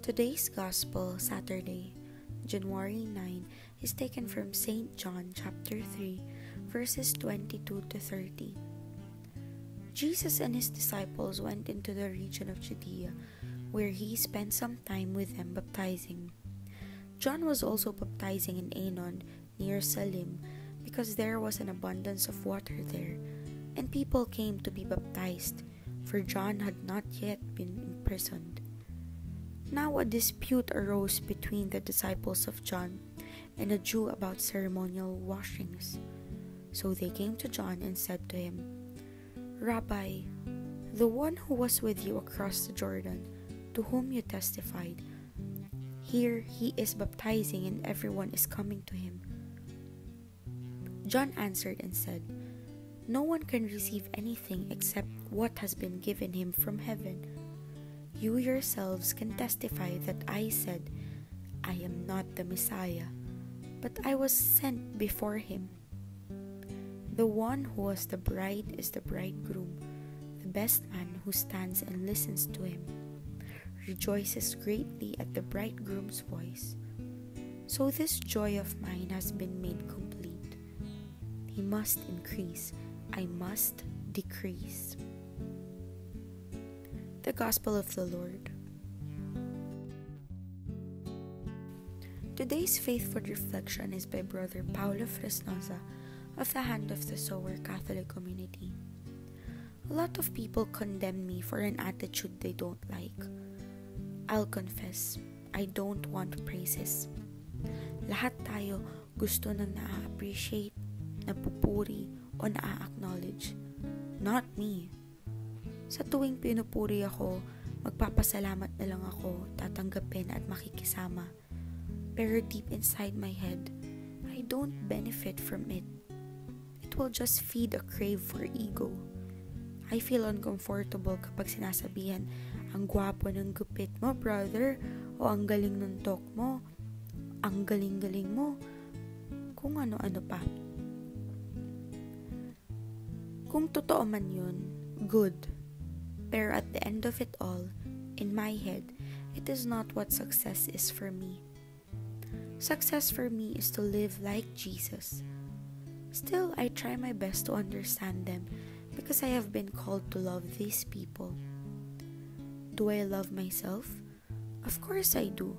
Today's Gospel, Saturday, January 9, is taken from St. John chapter 3, verses 22 to 30. Jesus and his disciples went into the region of Judea, where he spent some time with them baptizing. John was also baptizing in Aenon near Salim because there was an abundance of water there, and people came to be baptized, for John had not yet been imprisoned. Now a dispute arose between the disciples of John and a Jew about ceremonial washings. So they came to John and said to him, Rabbi, the one who was with you across the Jordan, to whom you testified, here he is baptizing and everyone is coming to him. John answered and said, No one can receive anything except what has been given him from heaven. You yourselves can testify that I said, I am not the Messiah, but I was sent before him. The one who was the bride is the bridegroom. The best man who stands and listens to him rejoices greatly at the bridegroom's voice. So this joy of mine has been made complete. He must increase, I must decrease. The Gospel of the Lord. Today's Faithfood reflection is by Brother Paolo Fresnoza of the Hand of the Sower Catholic Community. A lot of people condemn me for an attitude they don't like. I'll confess, I don't want praises. Lahat tayo gusto na na-appreciate, napupuri, o na-acknowledge. Not me. Sa tuwing pinupuri ako, magpapasalamat na lang ako, tatanggapin at makikisama. Pero deep inside my head, I don't benefit from it. It will just feed a crave for ego. I feel uncomfortable kapag sinasabihan, ang gwapo ng gupit mo, brother, o ang galing ng talk mo, ang galing-galing mo, kung ano-ano pa. Kung totoo man yun, good. Pero at the end of it all, in my head, it is not what success is for me. Success for me is to live like Jesus. Still, I try my best to understand them because I have been called to love these people. Do I love myself? Of course I do.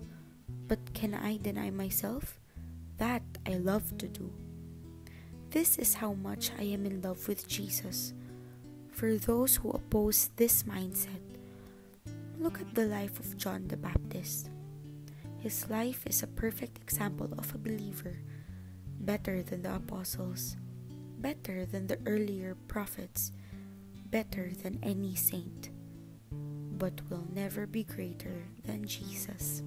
But can I deny myself? That I love to do. This is how much I am in love with Jesus. For those who oppose this mindset, look at the life of John the Baptist. His life is a perfect example of a believer, better than the apostles, better than the earlier prophets, better than any saint, but will never be greater than Jesus.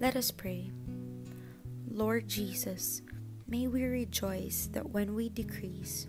Let us pray. Lord Jesus, may we rejoice that when we decrease,